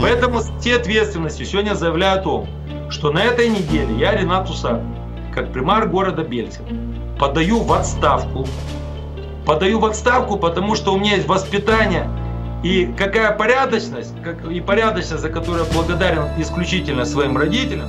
Поэтому с всей ответственностью сегодня заявляю о том, что на этой неделе я, Ренат Усак, как примар города Бельцев, подаю в отставку. Подаю в отставку, потому что у меня есть воспитание и какая порядочность, как, и порядочность, за которую я благодарен исключительно своим родителям.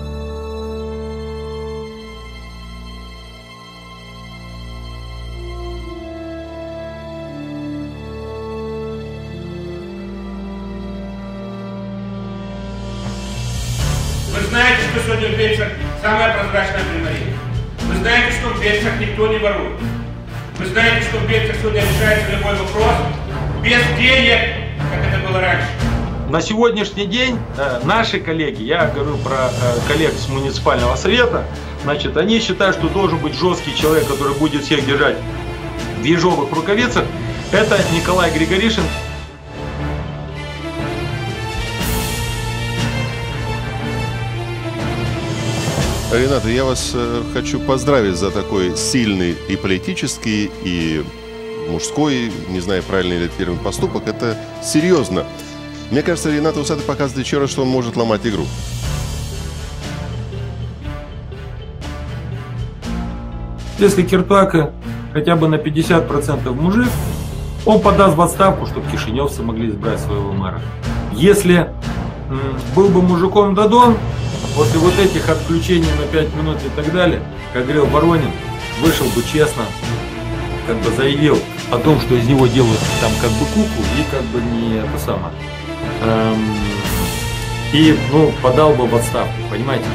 Знаете, что сегодня в Бельцах самая прозрачная примария. Вы знаете, что в Бельцах никто не ворует. Вы знаете, что в Бельцах сегодня решается любой вопрос без денег, как это было раньше. На сегодняшний день э, наши коллеги, я говорю про э, коллег с муниципального совета, значит, они считают, что должен быть жесткий человек, который будет всех держать в ежовых рукавицах. Это Николай Григоришин, Рената, я вас э, хочу поздравить за такой сильный и политический, и мужской, не знаю, правильный ли термин, поступок. Это серьезно. Мне кажется, Рената Усатый показывает еще раз, что он может ломать игру. Если Киртуака хотя бы на 50% мужик, он подаст в отставку, чтобы кишиневцы могли избрать своего мэра. Если был бы мужиком Дадон, после вот этих отключений на 5 минут и так далее, как говорил Воронин, вышел бы честно, как бы заявил о том, что из него делают там как бы куку и как бы не это самое. Эм, и ну, подал бы в отставку, понимаете?